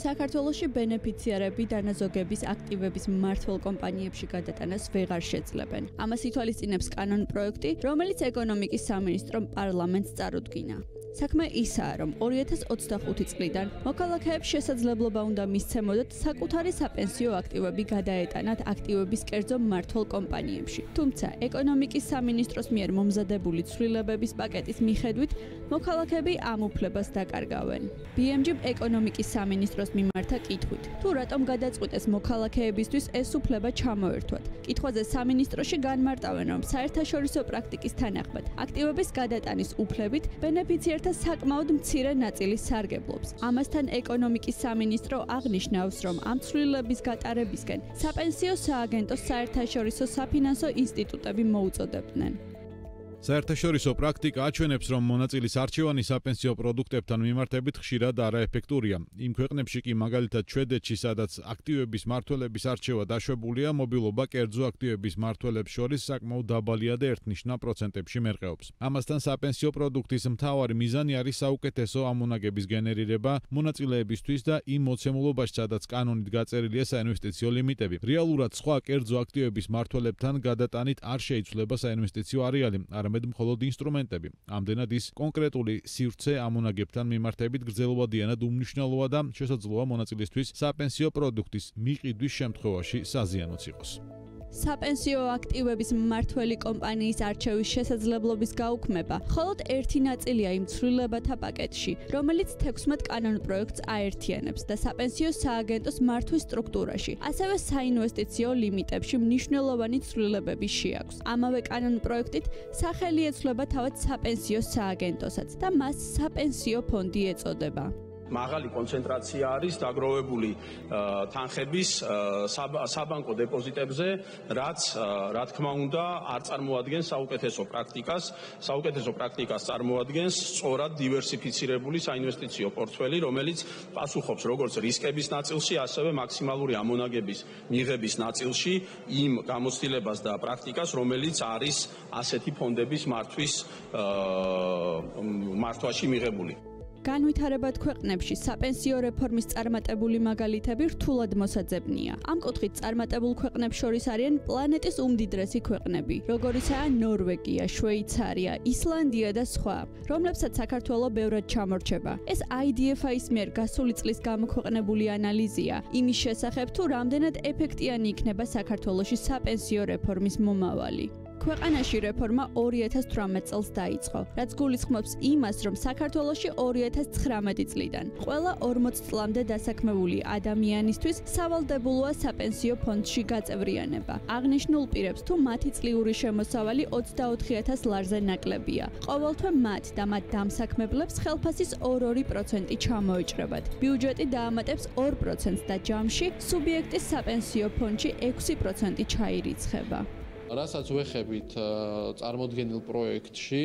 საქართველოსი ბენეფიციარები დანაზოგების აქტივების მმართველ კომპანიებში გადატანას ვეღარ შეძლებენ. ამას ითვალისწინებს კანონ პროექტი, რომელიც ეკონომიკის სამინისტრომ პარლამენტს წარუდგინა. საქმე ისაა, რომ 2025 წლიდან მოქალაქეებს შესაძლებლობა უნდა მისცემოდათ საკუთარი საპენსიო აქტივები გადაეტანათ აქტივების კერძო მმართველ კომპანიებში. თუმცა, ეკონომიკის სამინისტროს მიერ მომზადებული ცვლილებების პაკეტის მიხედვით, მოქალაქეები ამ უფლებას დაკარგავენ. BMG ეკონომიკის სამინისტროს მიმართა კითხვით: თუ რატომ გადაწყვიტეს მოქალაქეებისთვის ეს უფლება ჩამოერთვათ? კითხვაზე სამინისტროში განმარტავენ, რომ საერთაშორისო პრაქტიკის თანახმად, აქტივების გადატანის უფლებით ბენეფიციარ ერთ საკმაოდ მცირე ნაწილი სარგებლობს. ამასთან ეკონომიკის სამინისტრო აღნიშნავს, რომ ამ ცვლილების გატარებისკენ საპენსიო სააგენტოს საერთაშორისო საფინანსო ინსტიტუტები მოუწოდებდნენ. საერთაშორისო პრაქტიკა აჩვენებს, რომ მონაწილის არჩევანი საპენსიო პროდუქტებთან მიმართებით ხშირად არაეფექტურია. იმ ქვეყნებში კი მაგალითად შვედეთში, სადაც აქტივების მართლების არჩევა დაშვებულია, მობილობა კერძო აქტივების მართლებს შორის საკმაოდ დაბალია და ერთნიშნა პროცენტებში მერყეობს. ამასთან საპენსიო პროდუქტის მთავარი მიზანი არის საუკეთესო ამონაგების გენერირება მონაწილეებისთვის და იმ მოცემულობაში, სადაც კანონით გაწერილია საინვესტიციო ლიმიტები. რეალურად სხვა კერძო აქტივების მართლებთან გადატანით არ შეიცვლება საინვესტიციო არეალი. არა არამედ მხოლოდ ინსტრუმენტები. ამდენად ის კონკრეტული სივრცე ამონაგებთან მიმართებით გრძელვადიანად უმნიშვნელოა და შესაძლოა მონაწილისთვის საპენსიო პროდუქტის მიყიდვის შემთხვევაში საზიანოც იყოს. საპენსიო აქტივების მმართველი კომპანიის არჩევის შესაძლებლობის გაუქმება მხოლოდ ერთი ნაწილია იმ ცვლილებათა პაკეტში, რომელიც 16 კანონ პროექტს აერთიანებს და საპენსიო სააგენტოს მართვის სტრუქტურაში, ასევე საინვესტიციო ლიმიტებში მნიშვნელოვანი ცვლილებები შეაქვს. ამავე კანონ პროექტით სახელი ეცვლება თავად საპენსიო სააგენტოსაც და მას საპენსიო ფონდი ეწოდება. მაღალი კონცენტრაცია არის დაგროვებული თანხების საბანკო დეპოზიტებზე, რაც რა თქმა უნდა არ წარმოადგენს საუკეთესო პრაქტიკას. საუკეთესო პრაქტიკას წარმოადგენს სწორად დივერსიფიცირებული საინვესტიციო პორტფელი, რომელიც პასუხობს როგორც რისკების ნაწილში, ასევე მაქსიმალური ამონაგების მიღების ნაწილში იმ გამოცდილებას და პრაქტიკას, რომელიც არის ასეთი ფონდების მართვის მართვაში მიღებული. განვითარებად ქვეყნებში საპენსიო რეფორმის წარმატებული მაგალითები რთულად მოსაძებნია. ამ კუთხით წარმატებულ ქვეყნებს შორის არიან პლანეტის უმდიდრესი ქვეყნები, როგორიცაა ნორვეგია, შვეიცარია, ისლანდია და სხვა, რომლებსაც საქართველოს ბევრად ჩამორჩება. ეს IDFI-ის მიერ გასული წლის გამოქვეყნებული ანალიზია იმის შესახებ, თუ რამდენად ეფექტიანი იქნება საქართველოს საპენსიო რეფორმის მომავალი. ქვეყანაში რეფორმა 2018 წელს დაიწყო, რაც გულისხმობს იმას, რომ საქართველოში 2019 წლიდან ყველა 40 წლამდე დასაქმებული ადამიანისთვის სავალდებულოა საპენსიო ფონდში გაწევრიანება. აღნიშნულ პირებს თუ მათი წლიური შემოსავალი 24000 ლარზე ნაკლებია, ყოველთვე მათ და მათ დამსაქმებლებს ხელფასის 2-2% ჩამოეჭრებათ. ბიუჯეტი დაამატებს 2%-ს და ჯამში სუბიექტის საპენსიო ფონდში 6% ჩაირიცხება. რასაც ვეხებით წარმოქმნილ პროექტში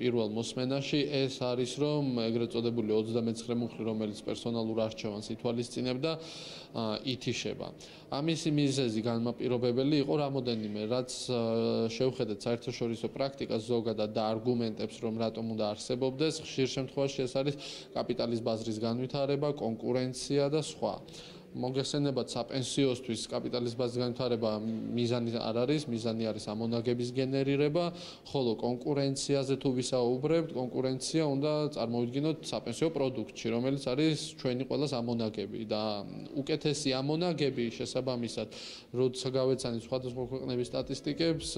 პირველ მოსმენაში ეს არის რომ ეგრეთ წოდებული 29 მუხლი რომელიც პერსონალურ არჩევანს ითვალისწინებდა ითიშება. ამისი მიზეზი განმაპირობებელი იყო რამოდენიმე რაც შევხედეთ საერთაშორისო პრაქტიკას ზოგადად და არგუმენტებს რომ რატომ უნდა არსებობდეს ხშირ შემთხვევაში ეს არის კაპიტალის ბაზრის განვითარება, კონკურენცია და სხვა. მოგესენებათ საპენსიოსთვის კაპიტალის ბაზის განვითარება მიზანი არ არის, მიზანი არის ამონაგების გენერირება, ხოლო კონკურენციაზე თუ ვისაუბრებთ, კონკურენცია უნდა წარმოვიდგინოთ საპენსიო პროდუქტში, რომელიც არის ჩვენი ყველას ამონაგები და უკეთესი ამონაგები შესაბამისად, როცა გავეცანით სხვადასხვა ქვეყნების სტატისტიკებს,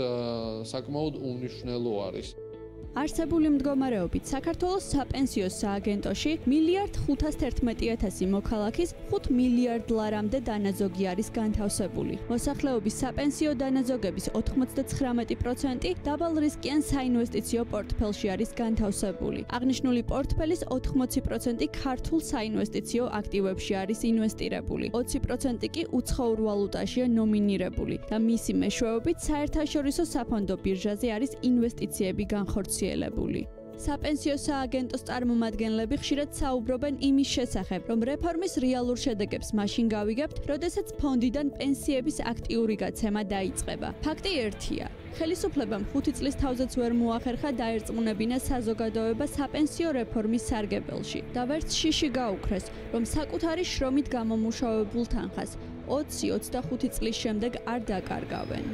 საკმაოდ უნიშნელო არის. არსებული მდგომარეობით საქართველოს საპენსიო სააგენტოში მილიარდ 511000 მოქალაქის 5 მილიარდ ლარამდე დანაზოგი არის განთავსებული. მოსახლეობის საპენსიო დანაზოგების 99% დაბალ რისკიან საინვესტიციო პორტფელში არის განთავსებული. აღნიშნული პორტფელის 80% ქართულ საინვესტიციო აქტივებში არის ინვესტირებული. 20% კი უცხოურ ვალუტაშია ნომინირებული და მისი მეშვეობით საერთაშორისო საფონდო ბირჟაზე არის ინვესტიციები განხორციელებული. საპენსიო სააგენტოს წარმომადგენლები ხშირად საუბრობენ იმის შესახებ, რომ რეფორმის რეალურ შედეგებს მაშინ გავიგებთ, როდესაც ფონდიდან პენსიების აქტიური გაცემა დაიწყება. ფაქტი ერთია: ხელისუფლებამ 5 წლის თავზეც ვერ მოახერხა დაერწმუნებინა საზოგადოება საპენსიო რეფორმის სარგებელში და ვერც შიში გაუქრეს, რომ საკუთარი შრომით გამომუშავებულ თანხას 20-25 წლის შემდეგ არ დაკარგავენ.